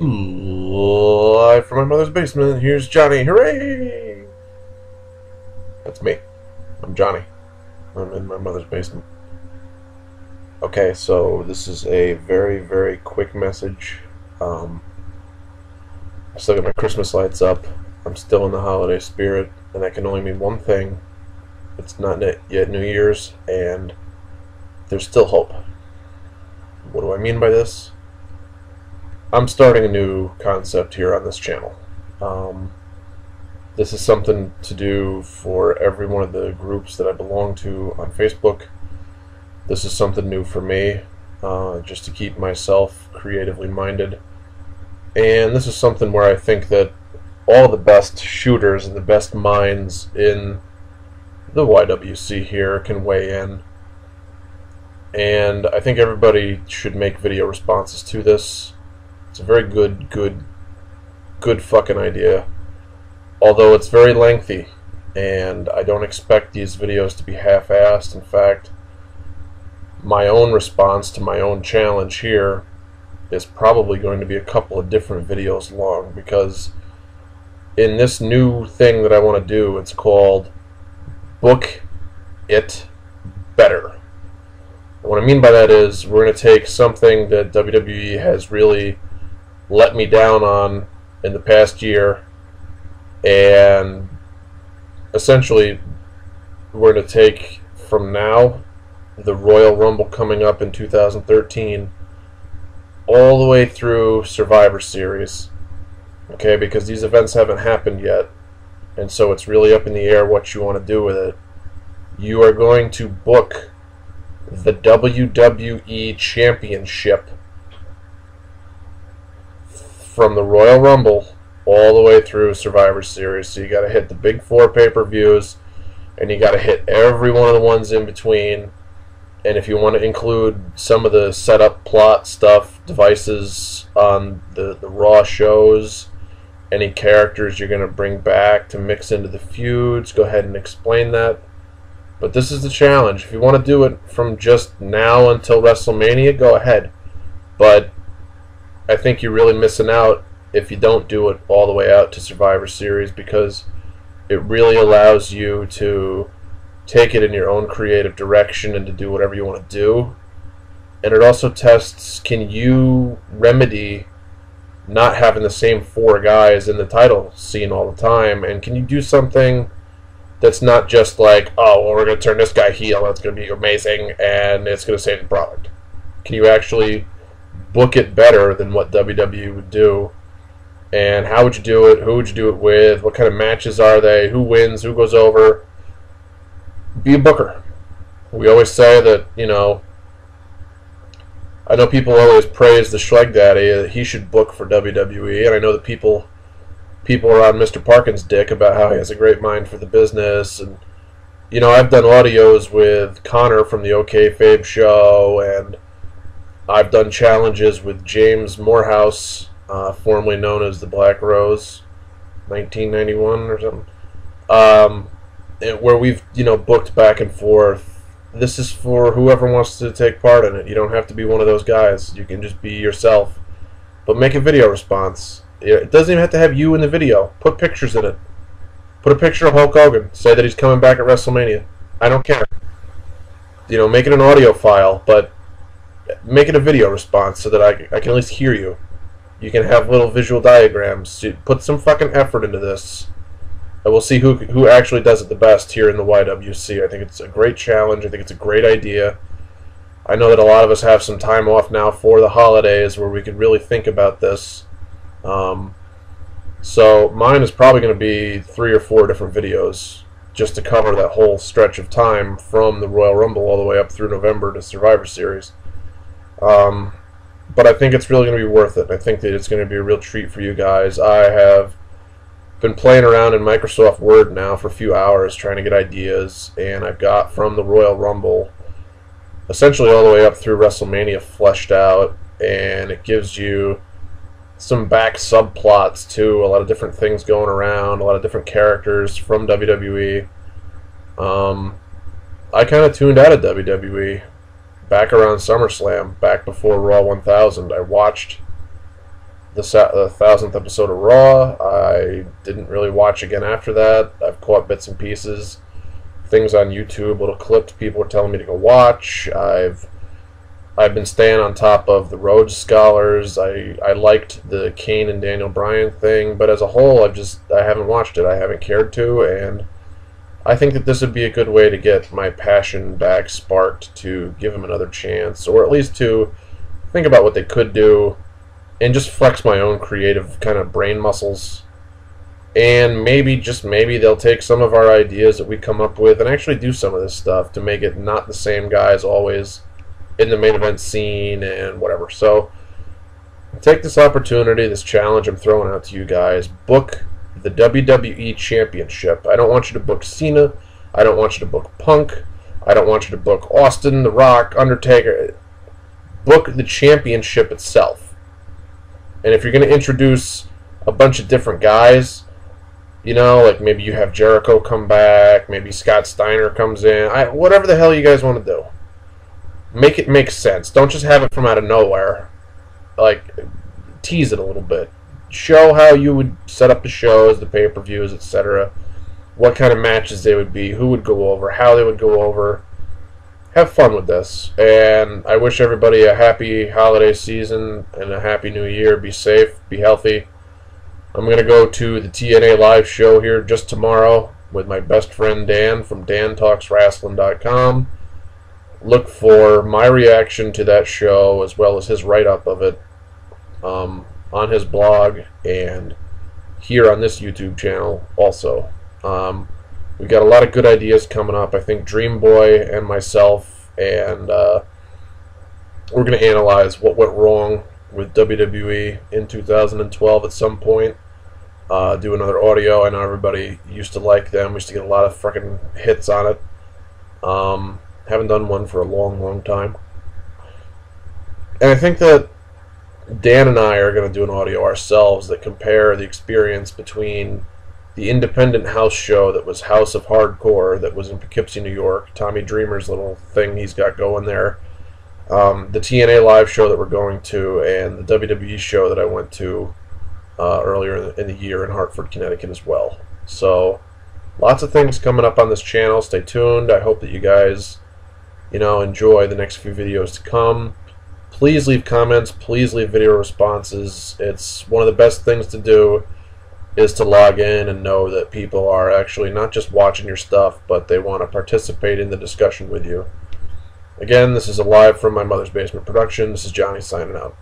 Live from my mother's basement, here's Johnny. Hooray! That's me. I'm Johnny. I'm in my mother's basement. Okay, so this is a very, very quick message. Um, I still got my Christmas lights up. I'm still in the holiday spirit, and that can only mean one thing. It's not yet New Year's, and there's still hope. What do I mean by this? I'm starting a new concept here on this channel. Um, this is something to do for every one of the groups that I belong to on Facebook. This is something new for me, uh, just to keep myself creatively minded. And this is something where I think that all the best shooters and the best minds in the YWC here can weigh in. And I think everybody should make video responses to this. It's a very good, good, good fucking idea. Although it's very lengthy, and I don't expect these videos to be half-assed. In fact, my own response to my own challenge here is probably going to be a couple of different videos long because in this new thing that I want to do, it's called Book It Better. what I mean by that is we're going to take something that WWE has really let me down on in the past year, and essentially we're going to take from now the Royal Rumble coming up in 2013 all the way through Survivor Series. Okay, because these events haven't happened yet, and so it's really up in the air what you want to do with it. You are going to book the WWE Championship from the Royal Rumble all the way through Survivor Series. So you got to hit the big four pay per views, and you got to hit every one of the ones in between. And if you want to include some of the setup plot stuff, devices on the, the Raw shows, any characters you're going to bring back to mix into the feuds, go ahead and explain that. But this is the challenge. If you want to do it from just now until WrestleMania, go ahead. But I think you're really missing out if you don't do it all the way out to Survivor Series because it really allows you to take it in your own creative direction and to do whatever you want to do. And it also tests can you remedy not having the same four guys in the title scene all the time and can you do something that's not just like, oh, well, we're going to turn this guy heel, that's going to be amazing, and it's going to save the product. Can you actually book it better than what WWE would do. And how would you do it? Who would you do it with? What kind of matches are they? Who wins? Who goes over? Be a booker. We always say that, you know, I know people always praise the Schleg Daddy. that He should book for WWE, and I know that people people are on Mr. Parkin's dick about how he has a great mind for the business. And you know, I've done audios with Connor from the OK Fabe show, and I've done challenges with James Morehouse, uh, formerly known as the Black Rose, 1991 or something, um, where we've you know booked back and forth. This is for whoever wants to take part in it. You don't have to be one of those guys. You can just be yourself, but make a video response. It doesn't even have to have you in the video. Put pictures in it. Put a picture of Hulk Hogan. Say that he's coming back at WrestleMania. I don't care. You know, make it an audio file, but make it a video response so that I, I can at least hear you. You can have little visual diagrams. Put some fucking effort into this. And we'll see who, who actually does it the best here in the YWC. I think it's a great challenge. I think it's a great idea. I know that a lot of us have some time off now for the holidays where we could really think about this. Um, so mine is probably going to be three or four different videos just to cover that whole stretch of time from the Royal Rumble all the way up through November to Survivor Series. Um, but I think it's really going to be worth it. I think that it's going to be a real treat for you guys. I have been playing around in Microsoft Word now for a few hours trying to get ideas, and I've got from the Royal Rumble essentially all the way up through WrestleMania fleshed out, and it gives you some back subplots too, a lot of different things going around, a lot of different characters from WWE. Um, I kind of tuned out of WWE back around SummerSlam, back before Raw 1000, I watched the, the thousandth episode of Raw. I didn't really watch again after that. I've caught bits and pieces, things on YouTube, little clips people were telling me to go watch. I've I've been staying on top of the Rhodes Scholars. I, I liked the Kane and Daniel Bryan thing, but as a whole, I've just I haven't watched it. I haven't cared to, and I think that this would be a good way to get my passion back sparked to give them another chance, or at least to think about what they could do, and just flex my own creative kind of brain muscles. And maybe, just maybe, they'll take some of our ideas that we come up with and actually do some of this stuff to make it not the same guys always in the main event scene and whatever. So take this opportunity, this challenge I'm throwing out to you guys. Book the WWE Championship. I don't want you to book Cena. I don't want you to book Punk. I don't want you to book Austin, The Rock, Undertaker. Book the championship itself. And if you're going to introduce a bunch of different guys, you know, like maybe you have Jericho come back, maybe Scott Steiner comes in, I, whatever the hell you guys want to do make it make sense. Don't just have it from out of nowhere. Like tease it a little bit. Show how you would set up the shows, the pay per views, etc. What kind of matches they would be, who would go over, how they would go over. Have fun with this, and I wish everybody a happy holiday season and a happy new year. Be safe, be healthy. I'm gonna go to the TNA live show here just tomorrow with my best friend Dan from DanTalksWrestling.com look for my reaction to that show as well as his write up of it um, on his blog and here on this YouTube channel also. Um, we've got a lot of good ideas coming up. I think Dream Boy and myself, and uh, we're going to analyze what went wrong with WWE in 2012 at some point. Uh, do another audio. I know everybody used to like them. We used to get a lot of freaking hits on it. Um, haven't done one for a long, long time. And I think that Dan and I are going to do an audio ourselves that compare the experience between the independent house show that was House of Hardcore that was in Poughkeepsie, New York, Tommy Dreamer's little thing he's got going there, um, the TNA live show that we're going to, and the WWE show that I went to uh, earlier in the, in the year in Hartford, Connecticut as well. So, lots of things coming up on this channel. Stay tuned. I hope that you guys you know, enjoy the next few videos to come. Please leave comments. Please leave video responses. It's one of the best things to do is to log in and know that people are actually not just watching your stuff, but they want to participate in the discussion with you. Again, this is a live from my mother's basement production. This is Johnny signing out.